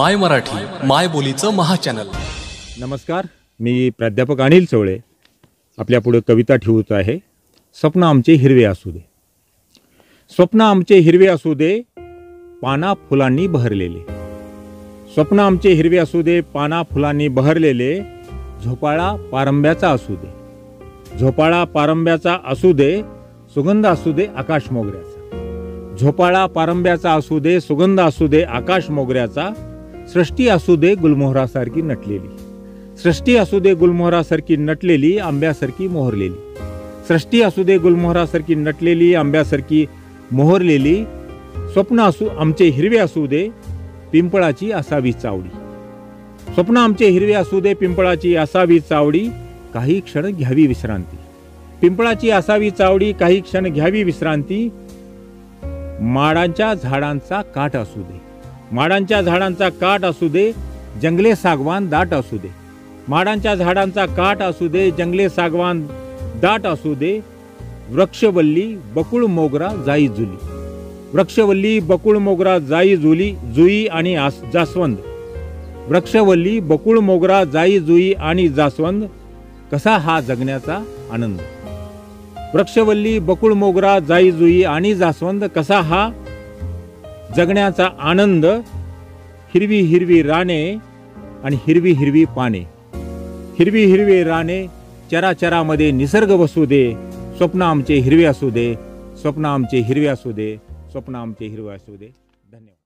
माय मराठी माय बोलीचं महाचॅनल नमस्कार मी प्राध्यापक अनिल चवळे. आपल्यापुढे कविता ठेवत आहे. स्वप्न आमचे हिरवे असू दे. स्वप्न आमचे हिरवे असू दे पाना फुलांनी बहरलेले. स्वप्न आमचे हिरवे असू दे पाना फुलांनी बहरलेले. झोपाळा पारंब्याचा असू दे. झोपाळा पारंब्याचा असू दे सुगंध असू दे आकाश मोगऱ्याचा. झोपाळा पारंब्याचा असू दे सुगंध असू दे आकाश मोगऱ्याचा. सृष्टी असू दे गुलमोहरासारखी नटलेली. सृष्टी असू दे गुलमोहरासारखी नटलेली आंब्यासारखी मोहरलेली. सृष्टी असू दे गुलमोहरासारखी नटलेली आंब्यासारखी मोहरलेली स्वप्न असू आमचे हिरवे असू दे पिंपळाची असावी चावडी. स्वप्न आमचे हिरवे असू दे पिंपळाची असावी चावडी काही क्षण घ्यावी विश्रांती. पिंपळाची असावी चावडी काही क्षण घ्यावी विश्रांती माडांच्या झाडांचा काठ असू दे. माडांच्या झाडांचा काठ असू दे जंगले सागवान दाट असू दे. माडांच्या झाडांचा काठ असू दे जंगले सागवान दाट असू दे. वृक्षवल्ली बकुळ मोगरा जाई जुली. वृक्षवल्ली बकुळ मोगरा जाई जुली जुई आणि आस जास्वंद. वृक्षवल्ली बकुळ मोगरा जाई जुई आणि जास्वंद कसा हा जगण्याचा आनंद? वृक्षवल्ली बकुळ मोगरा जाई जुई आणि जास्वंद कसा हा जगण्याचा आनंद हिरवी हिरवी राणे आणि हिरवी हिरवी पाने. हिरवी हिरवी राणे चराचरामध्ये निसर्ग बसू दे स्वप्न आमचे हिरवे असू दे स्वप्न आमचे हिरवे असू दे स्वप्न आमचे हिरवे असू दे. धन्यवाद.